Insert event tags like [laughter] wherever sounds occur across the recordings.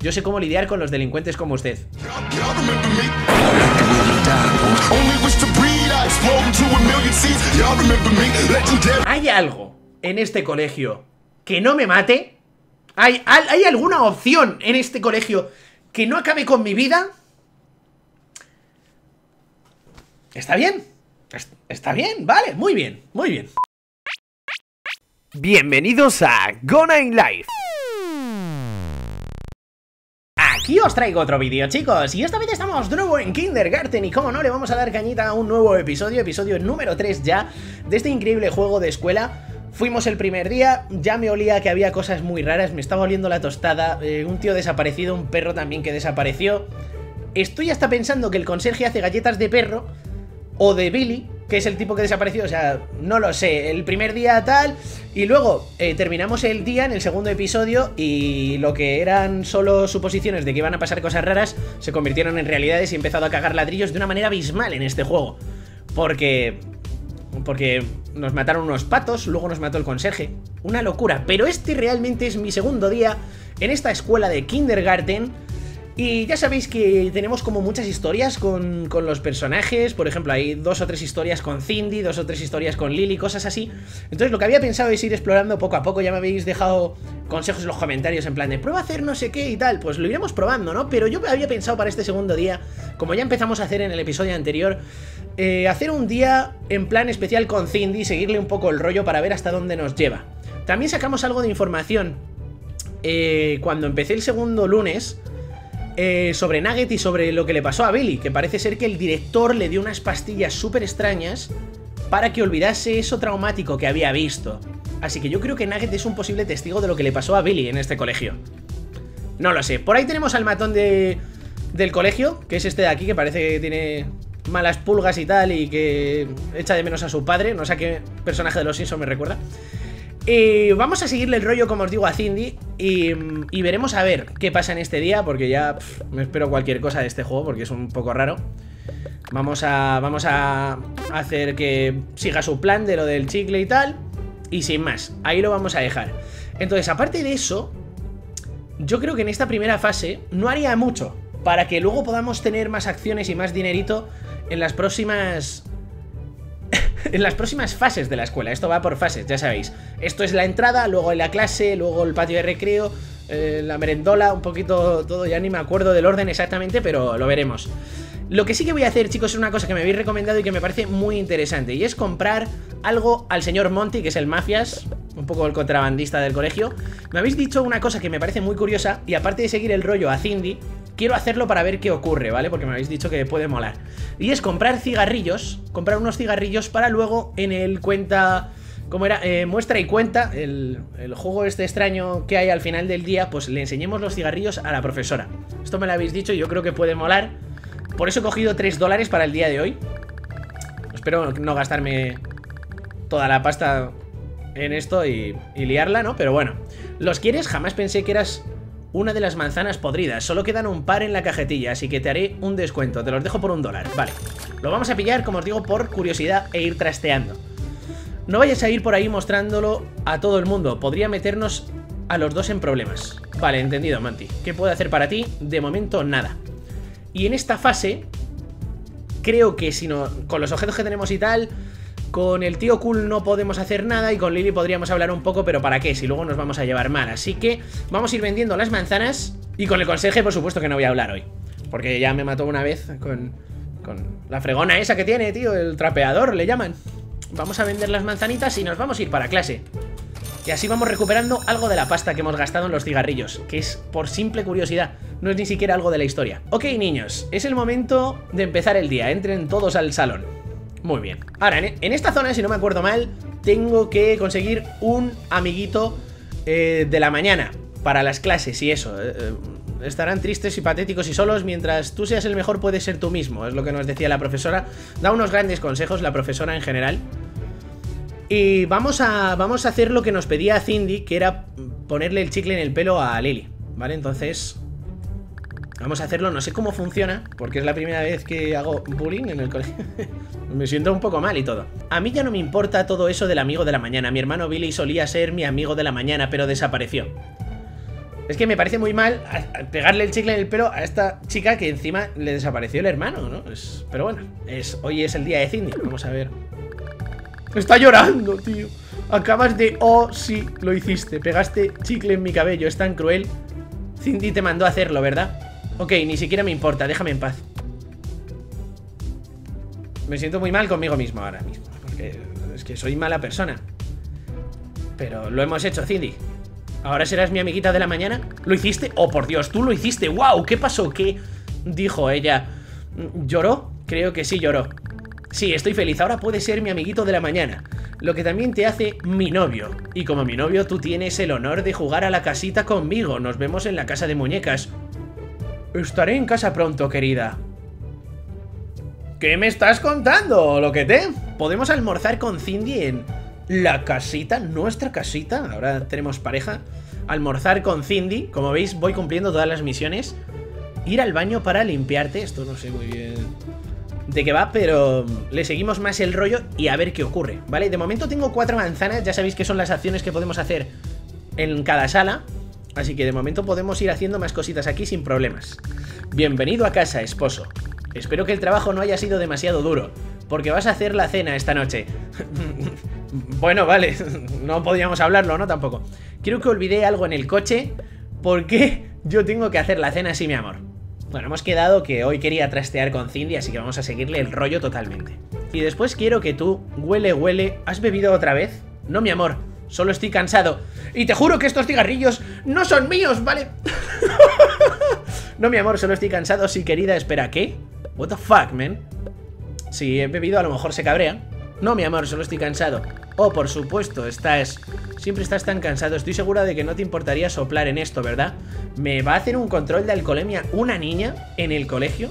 Yo sé cómo lidiar con los delincuentes como usted. ¿Hay algo en este colegio que no me mate? ¿Hay, ¿Hay alguna opción en este colegio que no acabe con mi vida? ¿Está bien? Está bien, vale, muy bien, muy bien. Bienvenidos a Gonna in Life. Aquí os traigo otro vídeo, chicos, y esta vez estamos de nuevo en Kindergarten y como no, le vamos a dar cañita a un nuevo episodio, episodio número 3 ya, de este increíble juego de escuela. Fuimos el primer día, ya me olía que había cosas muy raras, me estaba oliendo la tostada, eh, un tío desaparecido, un perro también que desapareció. Estoy hasta pensando que el conserje hace galletas de perro, o de Billy, que es el tipo que desapareció, o sea, no lo sé, el primer día tal, y luego eh, terminamos el día en el segundo episodio y lo que eran solo suposiciones de que iban a pasar cosas raras se convirtieron en realidades y he empezado a cagar ladrillos de una manera abismal en este juego. Porque... Porque nos mataron unos patos, luego nos mató el conserje. Una locura, pero este realmente es mi segundo día en esta escuela de kindergarten y ya sabéis que tenemos como muchas historias con, los personajes. Por ejemplo, hay dos o tres historias con Cindy, dos o tres historias con Lily, cosas así. Entonces lo que había pensado es ir explorando poco a poco. Ya me habéis dejado consejos en los comentarios en plan de prueba a hacer no sé qué y tal. Pues lo iremos probando, ¿no? Pero yo había pensado para este segundo día, como ya empezamos a hacer en el episodio anterior, eh, hacer un día en plan especial con Cindy, seguirle un poco el rollo para ver hasta dónde nos lleva. También sacamos algo de información eh, cuando empecé el segundo lunes eh, sobre Nugget y sobre lo que le pasó a Billy, que parece ser que el director le dio unas pastillas súper extrañas para que olvidase eso traumático que había visto. Así que yo creo que Nugget es un posible testigo de lo que le pasó a Billy en este colegio. No lo sé. Por ahí tenemos al matón de, del colegio, que es este de aquí, que parece que tiene malas pulgas y tal, y que echa de menos a su padre. No sé a qué personaje de los Simpsons me recuerda. Vamos a seguirle el rollo, como os digo, a Cindy y, veremos a ver qué pasa en este día Porque ya me espero cualquier cosa de este juego porque es un poco raro. Vamos a, vamos a hacer que siga su plan de lo del chicle y tal Y sin más, ahí lo vamos a dejar. Entonces, aparte de eso Yo creo que en esta primera fase no haría mucho Para que luego podamos tener más acciones y más dinerito En las próximas [laughs] en las próximas fases de la escuela. Esto va por fases, ya sabéis. Esto es la entrada, luego la clase, luego el patio de recreo, eh, la merendola, un poquito todo, ya ni me acuerdo del orden exactamente, pero lo veremos. Lo que sí que voy a hacer, chicos, es una cosa que me habéis recomendado y que me parece muy interesante, y es comprar algo al señor Monty, que es el mafias, un poco el contrabandista del colegio. Me habéis dicho una cosa que me parece muy curiosa, y aparte de seguir el rollo a Cindy, quiero hacerlo para ver qué ocurre, ¿vale? Porque me habéis dicho que puede molar. Y es comprar cigarrillos, comprar unos cigarrillos para luego en el cuenta... ¿Cómo era? Eh, muestra y cuenta, el, el, juego este extraño que hay al final del día, pues le enseñemos los cigarrillos a la profesora. Esto me lo habéis dicho y yo creo que puede molar. Por eso he cogido 3 dólares para el día de hoy. Espero no gastarme toda la pasta en esto y, y liarla, ¿no? Pero bueno, ¿los quieres? Jamás pensé que eras una de las manzanas podridas. Solo quedan un par en la cajetilla, así que te haré un descuento. Te los dejo por un dólar. Vale. Lo vamos a pillar, como os digo, por curiosidad e ir trasteando. No vayas a ir por ahí mostrándolo a todo el mundo. Podría meternos a los dos en problemas. Vale, entendido, Manti. ¿Qué puedo hacer para ti? De momento, nada. Y en esta fase, creo que si no, con los objetos que tenemos y tal, con el tío cool no podemos hacer nada y con Lily podríamos hablar un poco, pero ¿para qué? Si luego nos vamos a llevar mal. Así que vamos a ir vendiendo las manzanas y con el conserje por supuesto que no voy a hablar hoy. Porque ya me mató una vez con, con la fregona esa que tiene, tío, el trapeador le llaman. Vamos a vender las manzanitas y nos vamos a ir para clase. Y así vamos recuperando algo de la pasta que hemos gastado en los cigarrillos, que es por simple curiosidad, no es ni siquiera algo de la historia. Ok, niños, es el momento de empezar el día, entren todos al salón. Muy bien. Ahora, en esta zona, si no me acuerdo mal, tengo que conseguir un amiguito eh, de la mañana para las clases y eso. Eh, eh, estarán tristes y patéticos y solos mientras tú seas el mejor puedes ser tú mismo, es lo que nos decía la profesora. Da unos grandes consejos la profesora en general. Y vamos a, vamos a hacer lo que nos pedía Cindy, que era ponerle el chicle en el pelo a Lily, ¿vale? Entonces, Vamos a hacerlo, no sé cómo funciona, porque es la primera vez que hago bullying en el colegio. [laughs] me siento un poco mal y todo. A mí ya no me importa todo eso del amigo de la mañana. Mi hermano Billy solía ser mi amigo de la mañana, pero desapareció. Es que me parece muy mal pegarle el chicle en el pelo a esta chica que encima le desapareció el hermano, ¿no? pero bueno, es, hoy es el día de Cindy. Vamos a ver. Está llorando, tío. Acabas de... Oh, sí, lo hiciste. Pegaste chicle en mi cabello. Es tan cruel. Cindy te mandó a hacerlo, ¿verdad? Ok, ni siquiera me importa. Déjame en paz. Me siento muy mal conmigo mismo ahora mismo. Porque es que soy mala persona. Pero lo hemos hecho, Cindy. ¿Ahora serás mi amiguita de la mañana? ¿Lo hiciste? Oh, por Dios, tú lo hiciste. ¡Wow! ¿Qué pasó? ¿Qué? Dijo ella. ¿Lloró? Creo que sí lloró. Sí, estoy feliz. Ahora puedes ser mi amiguito de la mañana. Lo que también te hace mi novio. Y como mi novio, tú tienes el honor de jugar a la casita conmigo. Nos vemos en la casa de muñecas. Estaré en casa pronto, querida. ¿Qué me estás contando, lo que te? ¿Podemos almorzar con Cindy en la casita, nuestra casita? Ahora tenemos pareja. Almorzar con Cindy. Como veis, voy cumpliendo todas las misiones. Ir al baño para limpiarte. Esto no sé muy bien de qué va, pero le seguimos más el rollo y a ver qué ocurre, ¿vale? De momento tengo cuatro manzanas, ya sabéis que son las acciones que podemos hacer en cada sala. Así que de momento podemos ir haciendo más cositas aquí sin problemas. Bienvenido a casa, esposo. Espero que el trabajo no haya sido demasiado duro, porque vas a hacer la cena esta noche. [laughs] bueno, vale, [laughs] no podíamos hablarlo, ¿no? Tampoco. Quiero que olvidé algo en el coche, porque yo tengo que hacer la cena así, mi amor. Bueno, hemos quedado que hoy quería trastear con Cindy, así que vamos a seguirle el rollo totalmente. Y después quiero que tú, huele, huele, ¿has bebido otra vez? No, mi amor, solo estoy cansado. Y te juro que estos cigarrillos no son míos, ¿vale? [laughs] no, mi amor, solo estoy cansado. Sí, querida, espera, ¿qué? What the fuck, man? Si he bebido, a lo mejor se cabrea. No, mi amor, solo estoy cansado. Oh, por supuesto, estás... Siempre estás tan cansado. Estoy segura de que no te importaría soplar en esto, ¿verdad? ¿Me va a hacer un control de alcoholemia una niña en el colegio?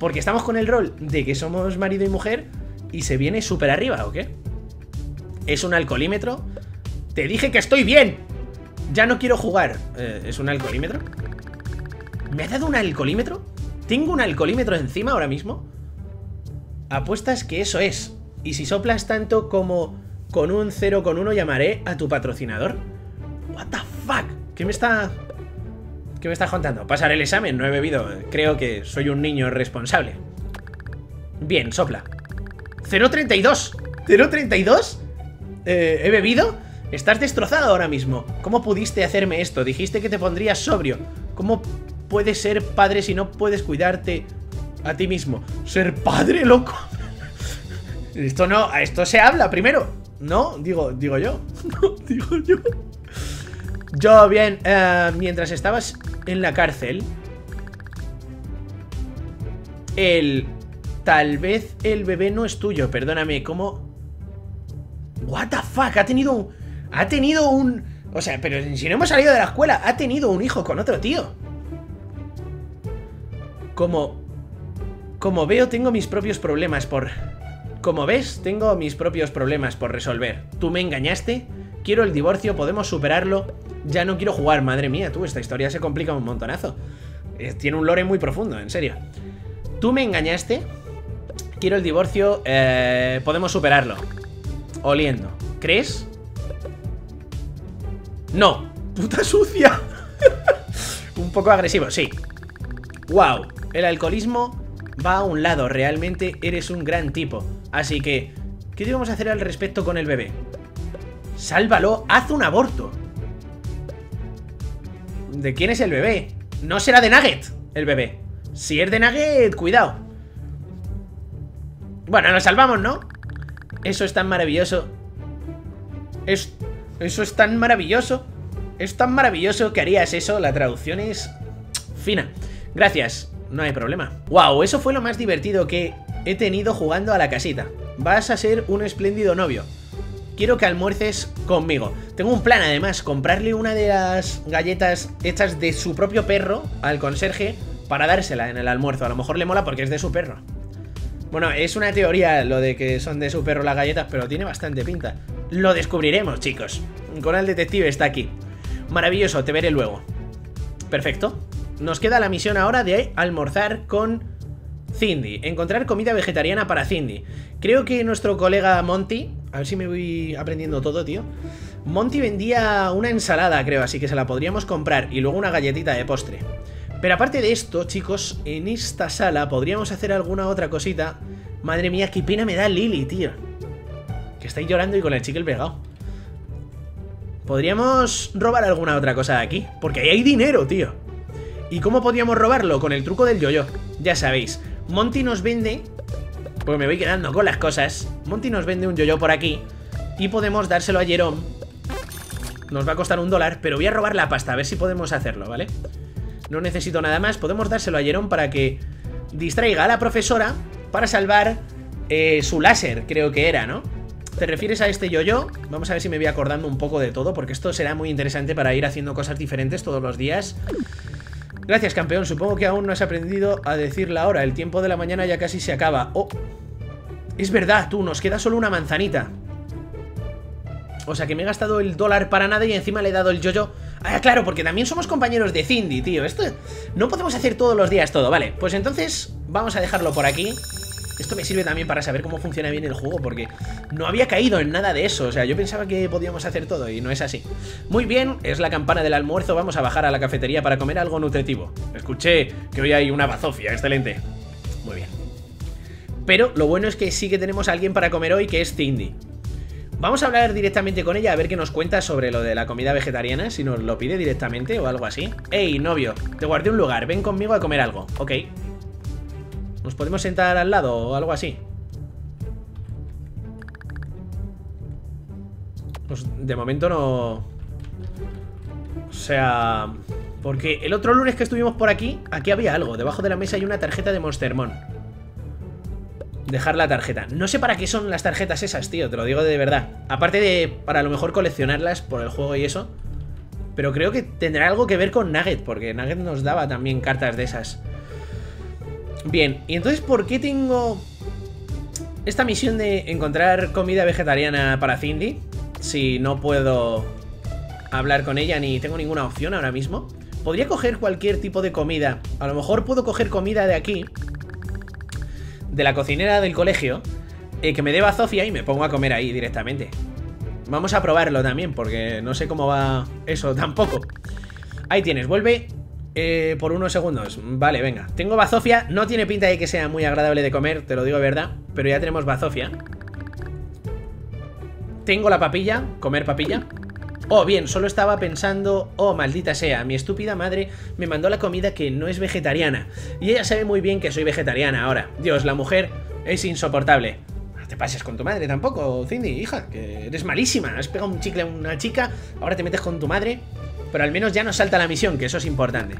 Porque estamos con el rol de que somos marido y mujer y se viene súper arriba, ¿o qué? ¿Es un alcoholímetro? ¡Te dije que estoy bien! Ya no quiero jugar. Eh, ¿Es un alcoholímetro? ¿Me ha dado un alcoholímetro? ¿Tengo un alcoholímetro encima ahora mismo? Apuestas que eso es. Y si soplas tanto como con un 0,1 llamaré a tu patrocinador. What the fuck? ¿Qué me está... ¿Qué me está contando? Pasar el examen, no he bebido. Creo que soy un niño responsable. Bien, sopla. 0,32. ¿0,32? Eh, ¿He bebido? Estás destrozado ahora mismo. ¿Cómo pudiste hacerme esto? Dijiste que te pondrías sobrio. ¿Cómo puedes ser padre si no puedes cuidarte a ti mismo? ¿Ser padre, loco? [laughs] esto no, esto se habla primero. No, digo, digo yo. [laughs] No, digo yo. Yo, bien, eh, mientras estabas en la cárcel, el... Tal vez el bebé no es tuyo, perdóname, ¿cómo...? What the fuck, ha tenido un... Ha tenido un... O sea, pero si no hemos salido de la escuela, ha tenido un hijo con otro tío. Como... Como veo, tengo mis propios problemas por... Como ves, tengo mis propios problemas por resolver. Tú me engañaste, quiero el divorcio, podemos superarlo. Ya no quiero jugar, madre mía, tú, esta historia se complica un montonazo. Eh, tiene un lore muy profundo, en serio. Tú me engañaste, quiero el divorcio, eh, podemos superarlo. Oliendo. ¿Crees? No. Puta sucia. [laughs] un poco agresivo, sí. Wow. El alcoholismo va a un lado, realmente eres un gran tipo. Así que, ¿qué debemos hacer al respecto con el bebé? Sálvalo, haz un aborto. ¿De quién es el bebé? No será de Nugget, el bebé. Si es de Nugget, cuidado. Bueno, nos salvamos, ¿no? Eso es tan maravilloso. Es, eso es tan maravilloso. Es tan maravilloso que harías eso. La traducción es fina. Gracias. No hay problema. Wow, eso fue lo más divertido que he tenido jugando a la casita. Vas a ser un espléndido novio. Quiero que almuerces conmigo. Tengo un plan además, comprarle una de las galletas hechas de su propio perro al conserje para dársela en el almuerzo. A lo mejor le mola porque es de su perro. Bueno, es una teoría lo de que son de su perro las galletas, pero tiene bastante pinta. Lo descubriremos, chicos. Coral Detective está aquí. Maravilloso, te veré luego. Perfecto. Nos queda la misión ahora de almorzar con Cindy. Encontrar comida vegetariana para Cindy. Creo que nuestro colega Monty... A ver si me voy aprendiendo todo, tío. Monty vendía una ensalada, creo, así que se la podríamos comprar. Y luego una galletita de postre. Pero aparte de esto, chicos, en esta sala podríamos hacer alguna otra cosita. Madre mía, qué pena me da Lily, tío. Que estáis llorando y con el chicle pegado. Podríamos robar alguna otra cosa de aquí. Porque ahí hay dinero, tío. ¿Y cómo podríamos robarlo? Con el truco del yoyo. -yo. Ya sabéis. Monty nos vende... Porque me voy quedando con las cosas. Monty nos vende un yoyo -yo por aquí. Y podemos dárselo a Jerome. Nos va a costar un dólar, pero voy a robar la pasta. A ver si podemos hacerlo, ¿vale? No necesito nada más. Podemos dárselo a Jerome para que distraiga a la profesora para salvar eh, su láser, creo que era, ¿no? ¿Te refieres a este yo-yo? Vamos a ver si me voy acordando un poco de todo Porque esto será muy interesante para ir haciendo cosas diferentes todos los días Gracias, campeón Supongo que aún no has aprendido a decir la hora El tiempo de la mañana ya casi se acaba Oh, es verdad, tú, nos queda solo una manzanita O sea que me he gastado el dólar para nada Y encima le he dado el yo-yo Ah, claro, porque también somos compañeros de Cindy, tío. Esto no podemos hacer todos los días todo. Vale, pues entonces vamos a dejarlo por aquí. Esto me sirve también para saber cómo funciona bien el juego Porque no había caído en nada de eso. O sea, yo pensaba que podíamos hacer todo y no es así. Muy bien, es la campana del almuerzo. Vamos a bajar a la cafetería para comer algo nutritivo. Escuché que hoy hay una bazofia, excelente. Muy bien. Pero lo bueno es que sí que tenemos a alguien para comer hoy Que es Cindy Vamos a hablar directamente con ella a ver qué nos cuenta sobre lo de la comida vegetariana, si nos lo pide directamente o algo así. Ey, novio, te guardé un lugar, ven conmigo a comer algo. Ok. ¿Nos podemos sentar al lado o algo así? Pues de momento no... O sea... Porque el otro lunes que estuvimos por aquí, aquí había algo. Debajo de la mesa hay una tarjeta de Monstermon. Dejar la tarjeta. No sé para qué son las tarjetas esas, tío, te lo digo de verdad. Aparte de para a lo mejor coleccionarlas por el juego y eso. Pero creo que tendrá algo que ver con Nugget, porque Nugget nos daba también cartas de esas. Bien, y entonces, ¿por qué tengo esta misión de encontrar comida vegetariana para Cindy? Si no puedo hablar con ella ni tengo ninguna opción ahora mismo. Podría coger cualquier tipo de comida. A lo mejor puedo coger comida de aquí. De la cocinera del colegio. Eh, que me deba Zofia y me pongo a comer ahí directamente. Vamos a probarlo también, porque no sé cómo va eso tampoco. Ahí tienes, vuelve eh, por unos segundos. Vale, venga. Tengo bazofia. No tiene pinta de que sea muy agradable de comer, te lo digo de verdad. Pero ya tenemos bazofia. Tengo la papilla. Comer papilla. Oh, bien, solo estaba pensando... Oh, maldita sea, mi estúpida madre me mandó la comida que no es vegetariana. Y ella sabe muy bien que soy vegetariana ahora. Dios, la mujer es insoportable. No te pases con tu madre tampoco, Cindy, hija, que eres malísima. Has pegado un chicle a una chica, ahora te metes con tu madre. Pero al menos ya nos salta la misión, que eso es importante.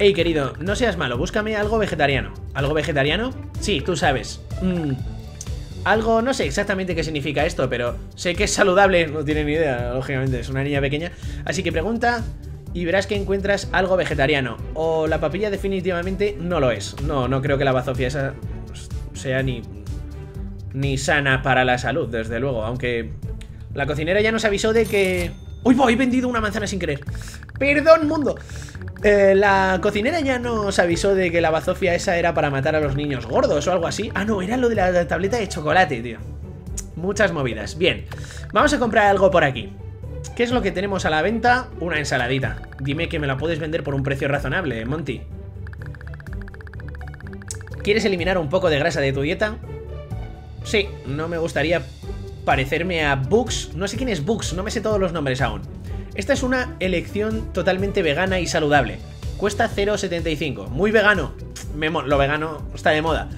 Ey, querido, no seas malo, búscame algo vegetariano. ¿Algo vegetariano? Sí, tú sabes. Mm. Algo, no sé exactamente qué significa esto, pero sé que es saludable, no tiene ni idea, lógicamente, es una niña pequeña. Así que pregunta y verás que encuentras algo vegetariano. O la papilla definitivamente no lo es. No, no creo que la bazofia esa sea ni, ni sana para la salud, desde luego. Aunque la cocinera ya nos avisó de que ¡Uy, voy! He vendido una manzana sin querer. ¡Perdón, mundo! Eh, la cocinera ya nos avisó de que la bazofia esa era para matar a los niños gordos o algo así. Ah, no, era lo de la tableta de chocolate, tío. Muchas movidas. Bien, vamos a comprar algo por aquí. ¿Qué es lo que tenemos a la venta? Una ensaladita. Dime que me la puedes vender por un precio razonable, Monty. ¿Quieres eliminar un poco de grasa de tu dieta? Sí, no me gustaría parecerme a Books. No sé quién es Books, no me sé todos los nombres aún. Esta es una elección totalmente vegana y saludable. Cuesta 0,75. Muy vegano. lo vegano está de moda.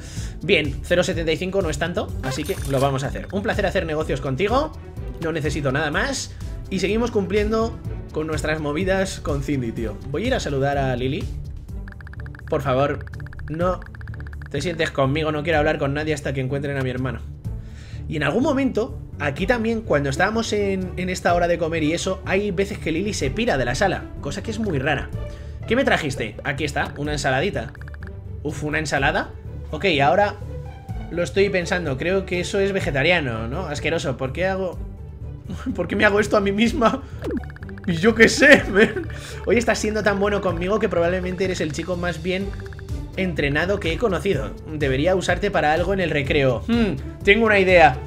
Bien, 0,75 no es tanto, así que lo vamos a hacer. Un placer hacer negocios contigo. No necesito nada más. Y seguimos cumpliendo con nuestras movidas con Cindy, tío. Voy a ir a saludar a Lily. Por favor, no te sientes conmigo, no quiero hablar con nadie hasta que encuentren a mi hermano. Y en algún momento, aquí también, cuando estábamos en, esta hora de comer y eso, hay veces que Lily se pira de la sala, cosa que es muy rara. ¿Qué me trajiste? Aquí está, una ensaladita. Uf, ¿una ensalada? Ok, ahora lo estoy pensando, creo que eso es vegetariano, ¿no? Asqueroso, ¿por qué hago...? [laughs] ¿Por qué me hago esto a mí misma? Y yo qué sé, [laughs] Hoy estás siendo tan bueno conmigo que probablemente eres el chico más bien entrenado que he conocido. Debería usarte para algo en el recreo. Hmm, tengo una idea.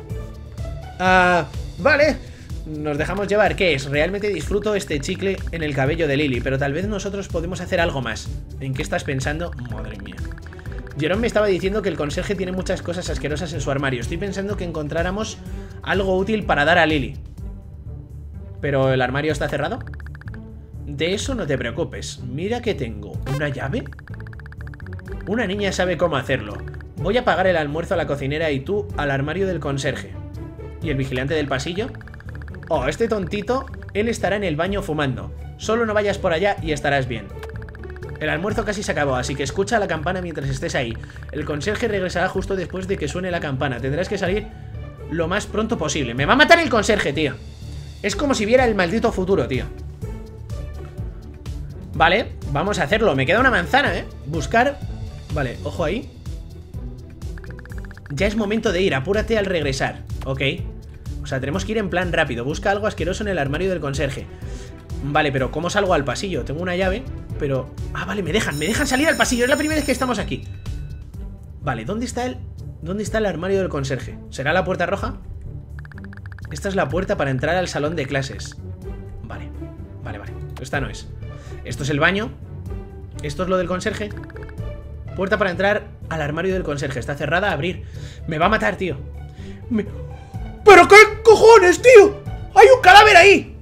Ah, vale. nos dejamos llevar. ¿Qué es? Realmente disfruto este chicle en el cabello de Lily, pero tal vez nosotros podemos hacer algo más. ¿En qué estás pensando? Madre mía. Jerome me estaba diciendo que el conserje tiene muchas cosas asquerosas en su armario. Estoy pensando que encontráramos algo útil para dar a Lily. ¿Pero el armario está cerrado? De eso no te preocupes. Mira que tengo. ¿Una llave? Una niña sabe cómo hacerlo. Voy a pagar el almuerzo a la cocinera y tú al armario del conserje. ¿Y el vigilante del pasillo? Oh, este tontito, él estará en el baño fumando. Solo no vayas por allá y estarás bien. El almuerzo casi se acabó, así que escucha la campana mientras estés ahí. El conserje regresará justo después de que suene la campana. Tendrás que salir lo más pronto posible. Me va a matar el conserje, tío. Es como si viera el maldito futuro, tío. Vale, vamos a hacerlo. Me queda una manzana, ¿eh? Buscar... Vale, ojo ahí. Ya es momento de ir, apúrate al regresar. Ok. O sea, tenemos que ir en plan rápido. Busca algo asqueroso en el armario del conserje. Vale, pero ¿cómo salgo al pasillo? Tengo una llave, pero... Ah, vale, me dejan, me dejan salir al pasillo. Es la primera vez que estamos aquí. Vale, ¿dónde está el... ¿Dónde está el armario del conserje? ¿Será la puerta roja? Esta es la puerta para entrar al salón de clases. Vale, vale, vale. Esta no es. Esto es el baño. Esto es lo del conserje. Puerta para entrar al armario del conserje. Está cerrada, abrir. Me va a matar, tío. Me... ¿Pero qué cojones, tío? ¡Hay un cadáver ahí!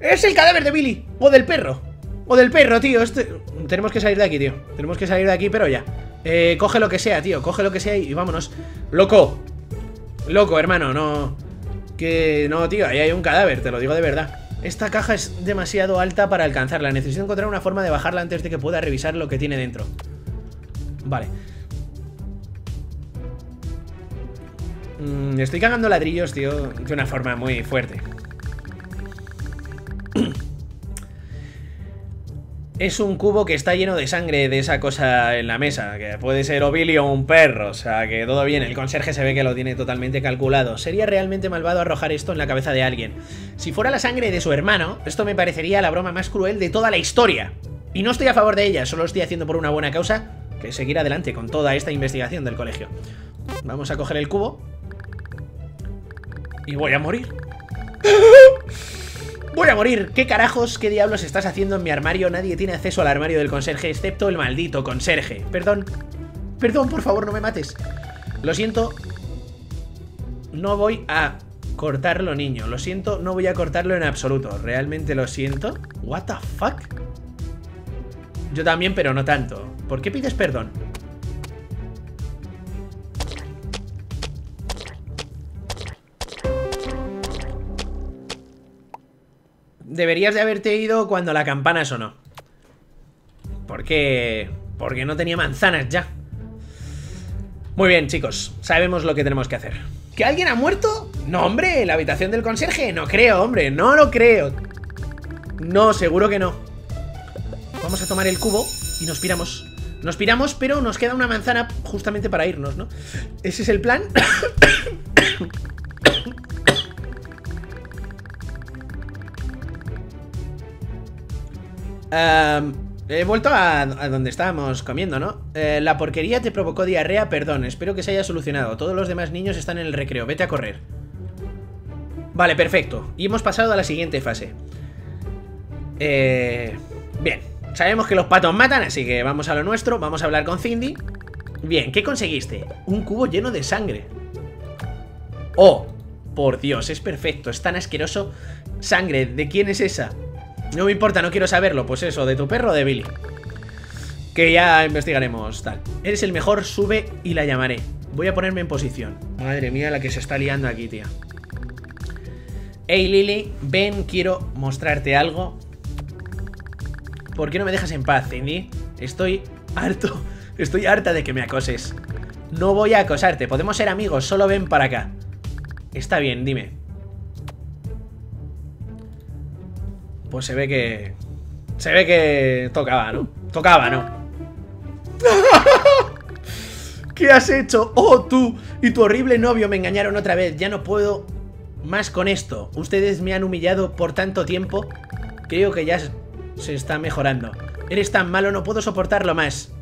Es el cadáver de Billy. O del perro. O del perro, tío. Este... Tenemos que salir de aquí, tío. Tenemos que salir de aquí, pero ya. Eh, coge lo que sea, tío. Coge lo que sea y vámonos. ¡Loco! Loco, hermano, no... Que... No, tío, ahí hay un cadáver, te lo digo de verdad. Esta caja es demasiado alta para alcanzarla. Necesito encontrar una forma de bajarla antes de que pueda revisar lo que tiene dentro. Vale. Mm, estoy cagando ladrillos, tío, de una forma muy fuerte. [clears throat] Es un cubo que está lleno de sangre de esa cosa en la mesa, que puede ser Obilio o un perro, o sea, que todo bien, el conserje se ve que lo tiene totalmente calculado. Sería realmente malvado arrojar esto en la cabeza de alguien. Si fuera la sangre de su hermano, esto me parecería la broma más cruel de toda la historia. Y no estoy a favor de ella, solo estoy haciendo por una buena causa, que seguir adelante con toda esta investigación del colegio. Vamos a coger el cubo. Y voy a morir. Voy a morir. ¿Qué carajos, qué diablos estás haciendo en mi armario? Nadie tiene acceso al armario del conserje, excepto el maldito conserje. Perdón. Perdón, por favor, no me mates. Lo siento. No voy a cortarlo, niño. Lo siento, no voy a cortarlo en absoluto. Realmente lo siento. What the fuck? Yo también, pero no tanto. ¿Por qué pides perdón? Deberías de haberte ido cuando la campana sonó. ¿Por qué? Porque no tenía manzanas ya. Muy bien, chicos. Sabemos lo que tenemos que hacer. ¿Que alguien ha muerto? No, hombre, la habitación del conserje. No creo, hombre, no lo creo. No, seguro que no. Vamos a tomar el cubo y nos piramos. Nos piramos, pero nos queda una manzana justamente para irnos, ¿no? Ese es el plan. [coughs] he vuelto a, donde estábamos comiendo, ¿no? Eh, la porquería te provocó diarrea, perdón. Espero que se haya solucionado. Todos los demás niños están en el recreo. Vete a correr. Vale, perfecto. Y hemos pasado a la siguiente fase. Eh, bien. Sabemos que los patos matan, así que vamos a lo nuestro. Vamos a hablar con Cindy. Bien, ¿qué conseguiste? Un cubo lleno de sangre. ¡Oh! Por Dios, es perfecto. Es tan asqueroso. Sangre, ¿de quién es esa? No me importa, no quiero saberlo. Pues eso, de tu perro o de Billy. Que ya investigaremos, tal. Eres el mejor, sube y la llamaré. Voy a ponerme en posición. Madre mía, la que se está liando aquí, tía. Hey, Lily, ven, quiero mostrarte algo. ¿Por qué no me dejas en paz, Cindy? Estoy harto. [laughs] Estoy harta de que me acoses. No voy a acosarte, podemos ser amigos, solo ven para acá. Está bien, dime. Pues se ve que... Se ve que tocaba, ¿no? Tocaba, ¿no? [laughs] ¿Qué has hecho? Oh, tú y tu horrible novio me engañaron otra vez. Ya no puedo más con esto. Ustedes me han humillado por tanto tiempo. Creo que ya se está mejorando. Eres tan malo, no puedo soportarlo más.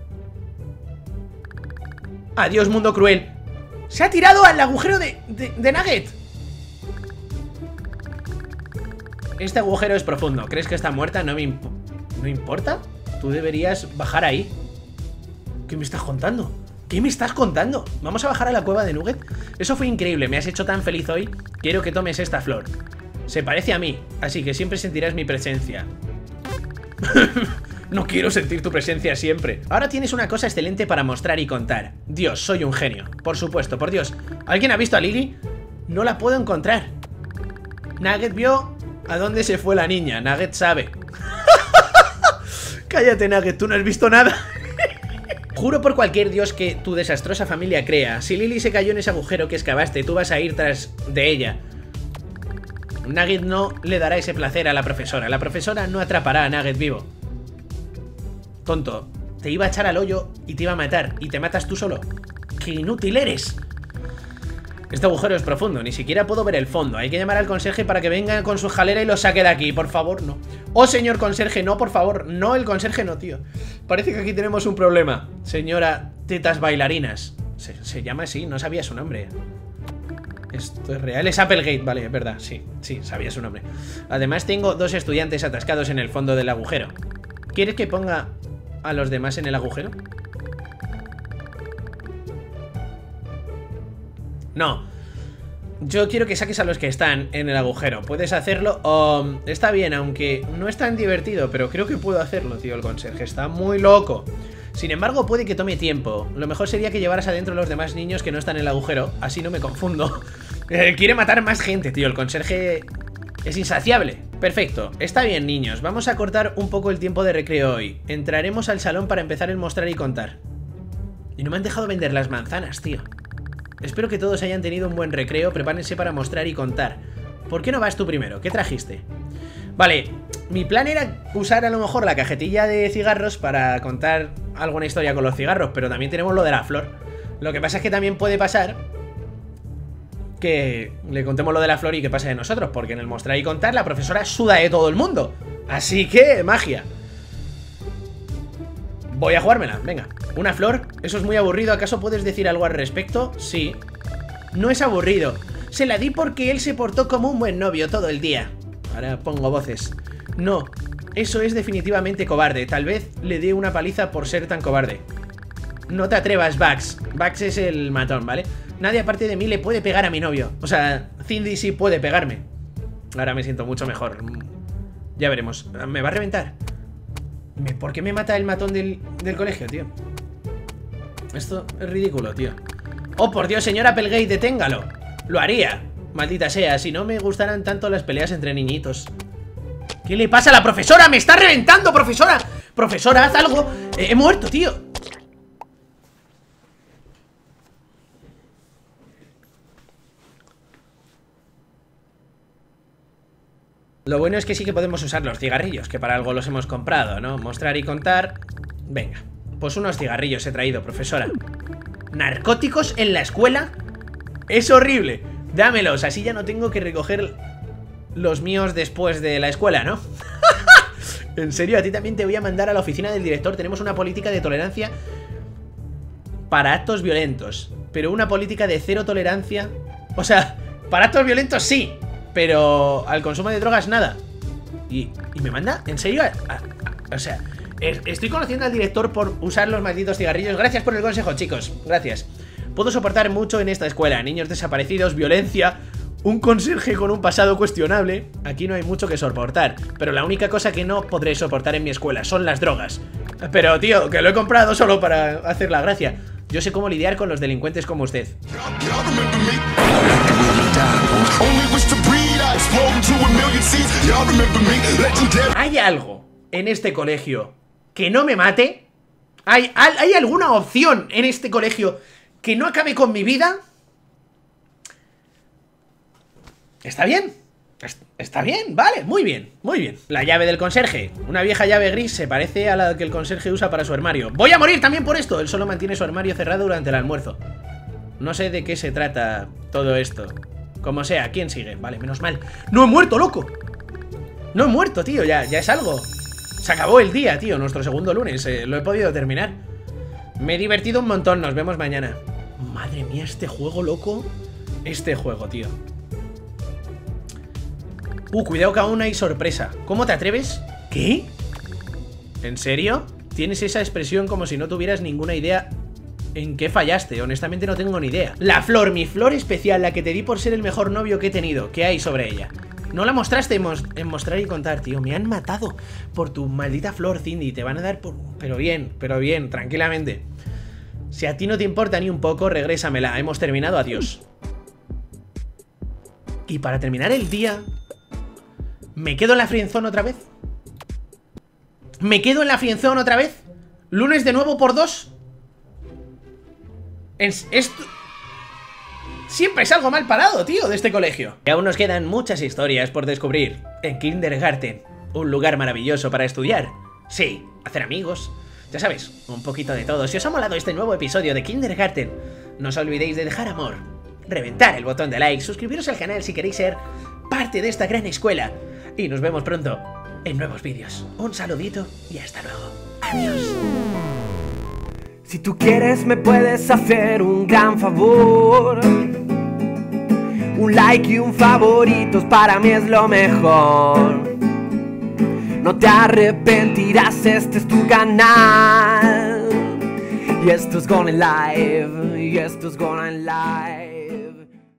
Adiós, mundo cruel. Se ha tirado al agujero de, de, Nugget. Este agujero es profundo. ¿Crees que está muerta? No me, ¿No importa? Tú deberías bajar ahí. ¿Qué me estás contando? ¿Qué me estás contando? ¿Vamos a bajar a la cueva de Nugget? Eso fue increíble, me has hecho tan feliz hoy. Quiero que tomes esta flor. Se parece a mí, así que siempre sentirás mi presencia. [laughs] no quiero sentir tu presencia siempre. Ahora tienes una cosa excelente para mostrar y contar. Dios, soy un genio. Por supuesto, por Dios. ¿Alguien ha visto a Lily? No la puedo encontrar. Nugget vio a dónde se fue la niña. Nugget sabe. [laughs] Cállate, Nugget, tú no has visto nada. [laughs] Juro por cualquier dios que tu desastrosa familia crea. Si Lily se cayó en ese agujero que excavaste, tú vas a ir tras de ella. Nugget no le dará ese placer a la profesora. La profesora no atrapará a Nugget vivo. Tonto, te iba a echar al hoyo y te iba a matar. Y te matas tú solo. ¡Qué inútil eres! Este agujero es profundo, ni siquiera puedo ver el fondo. Hay que llamar al conserje para que venga con su jalera y lo saque de aquí. Por favor, no. Oh, señor conserje, no, por favor. No, el conserje no, tío. Parece que aquí tenemos un problema. Señora Tetas Bailarinas. Se, llama así, no sabía su nombre. Esto es real, es Applegate, vale, es verdad, sí, sí, sabía su nombre Además tengo dos estudiantes atascados en el fondo del agujero ¿Quieres que ponga a los demás en el agujero? No Yo quiero que saques a los que están en el agujero Puedes hacerlo o... Está bien, aunque no es tan divertido Pero creo que puedo hacerlo, tío, el conserje Está muy loco sin embargo, puede que tome tiempo. Lo mejor sería que llevaras adentro a los demás niños que no están en el agujero. Así no me confundo. [laughs] Eh, quiere matar más gente, tío. El conserje es insaciable. Perfecto. Está bien, niños. Vamos a cortar un poco el tiempo de recreo hoy. Entraremos al salón para empezar el mostrar y contar. Y no me han dejado vender las manzanas, tío. Espero que todos hayan tenido un buen recreo. Prepárense para mostrar y contar. ¿Por qué no vas tú primero? ¿Qué trajiste? Vale, mi plan era usar a lo mejor la cajetilla de cigarros para contar alguna historia con los cigarros, pero también tenemos lo de la flor. Lo que pasa es que también puede pasar que le contemos lo de la flor y que pase de nosotros, porque en el mostrar y contar la profesora suda de todo el mundo. Así que, magia. Voy a jugármela, venga. ¿Una flor? Eso es muy aburrido, ¿acaso puedes decir algo al respecto? Sí. No es aburrido. Se la di porque él se portó como un buen novio todo el día. Ahora pongo voces. No, eso es definitivamente cobarde. Tal vez le dé una paliza por ser tan cobarde. No te atrevas, Bax. Bax es el matón, ¿vale? Nadie aparte de mí le puede pegar a mi novio. O sea, Cindy sí puede pegarme. Ahora me siento mucho mejor. Ya veremos. ¿Me va a reventar? ¿Por qué me mata el matón del, del colegio, tío? Esto es ridículo, tío. ¡Oh, por Dios, señora Applegate, deténgalo! Lo haría. Maldita sea, si no me gustaran tanto las peleas entre niñitos. ¿Qué le pasa a la profesora? ¡Me está reventando, profesora! Profesora, haz algo. he muerto, tío. Lo bueno es que sí que podemos usar los cigarrillos, que para algo los hemos comprado, ¿no? Mostrar y contar... Venga, pues unos cigarrillos he traído, profesora. ¿Narcóticos en la escuela? Es horrible. Dámelos, así ya no tengo que recoger los míos después de la escuela, ¿no? [laughs] en serio, a ti también te voy a mandar a la oficina del director. Tenemos una política de tolerancia para actos violentos. Pero una política de cero tolerancia... O sea, para actos violentos sí, pero al consumo de drogas nada. Y, me manda, ¿en serio? o sea, estoy conociendo al director por usar los malditos cigarrillos. Gracias por el consejo, chicos. Gracias. Puedo soportar mucho en esta escuela, niños desaparecidos, violencia, un conserje con un pasado cuestionable. Aquí no hay mucho que soportar, pero la única cosa que no podré soportar en mi escuela son las drogas. Pero tío, que lo he comprado solo para hacer la gracia. Yo sé cómo lidiar con los delincuentes como usted. ¿Hay algo en este colegio que no me mate? ¿Hay, ¿Hay alguna opción en este colegio que no acabe con mi vida. Está bien. Está bien, vale, muy bien, muy bien. La llave del conserje, una vieja llave gris Se parece a la que el conserje usa para su armario. ¡Voy a morir también por esto! Él solo mantiene su armario cerrado durante el almuerzo. No sé de qué se trata todo esto Como sea, ¿quién sigue? Vale, menos mal ¡No he muerto, loco! No he muerto, tío, ya, ya es algo Se acabó el día, tío, nuestro segundo lunes eh, Lo he podido terminar Me he divertido un montón, nos vemos mañana Madre mía, este juego, loco. Este juego, tío. Uh, cuidado que aún hay sorpresa. ¿Cómo te atreves? ¿Qué? ¿En serio? Tienes esa expresión como si no tuvieras ninguna idea en qué fallaste. Honestamente no tengo ni idea. La flor, mi flor especial, la que te di por ser el mejor novio que he tenido. ¿Qué hay sobre ella? No la mostraste en, mostrar y contar, tío. Me han matado por tu maldita flor, Cindy. Te van a dar por... Pero bien, pero bien, tranquilamente. Si a ti no te importa ni un poco, regrésamela. Hemos terminado, adiós. Y para terminar el día... ¿Me quedo en la frienzón otra vez? ¿Me quedo en la frienzón otra vez? ¿Lunes de nuevo por dos? Esto... Siempre es algo mal parado, tío, de este colegio. Y aún nos quedan muchas historias por descubrir. En Kindergarten, un lugar maravilloso para estudiar. Sí, hacer amigos. Ya sabes, un poquito de todo. Si os ha molado este nuevo episodio de Kindergarten, no os olvidéis de dejar amor, reventar el botón de like, suscribiros al canal si queréis ser parte de esta gran escuela. Y nos vemos pronto en nuevos vídeos. Un saludito y hasta luego. Adiós. Si tú quieres me puedes hacer un gran favor. Un like y un favorito para mí es lo mejor. No te arrepentirás, este es tu canal. Y esto es Gonna Live, y esto es Gonna Live.